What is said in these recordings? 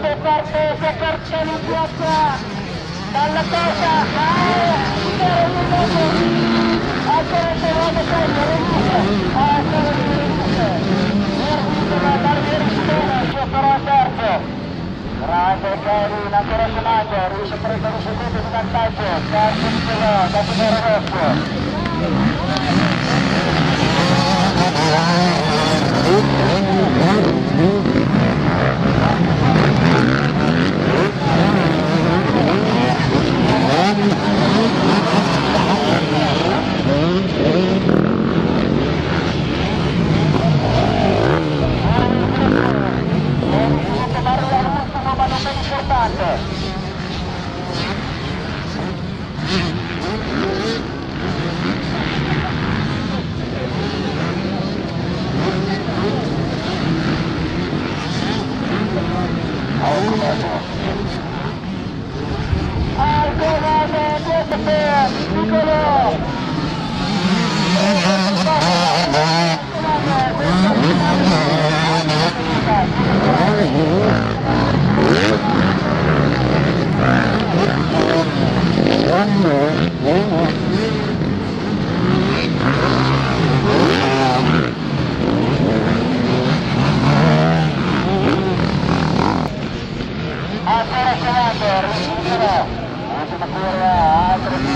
che parte, che parte in piazza, dalla cosa, ah, c'è un minuto, ancora se vuole prendere un minuto, ah, c'è un minuto, servito la barriera in zona, però aperto. Grande Carina, ancora Semaggio, riesce a prendere un secondo di vantaggio, terzo di quella, dopo il rosso. Comando questo per Nicolò ancora comando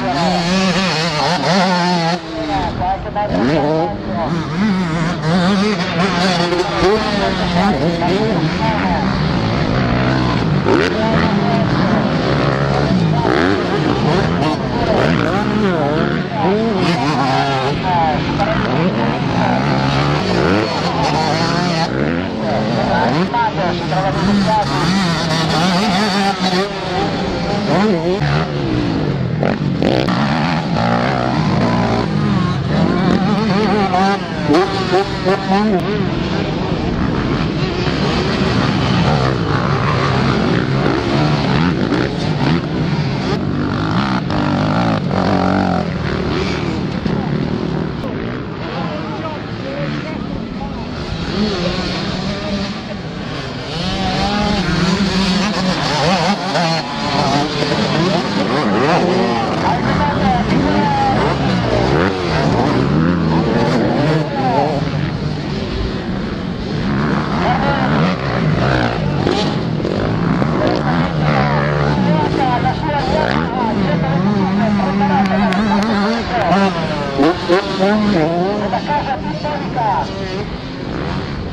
Lúc đó.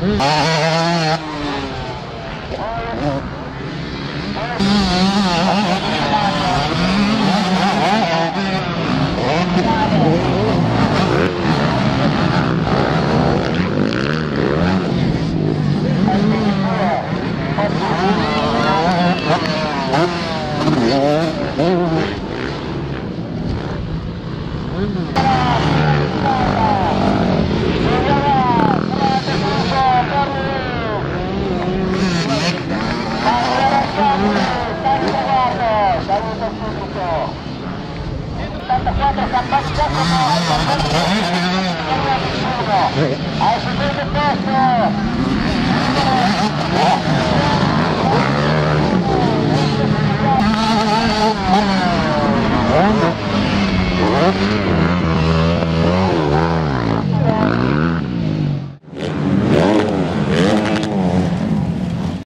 음. Al secondo posto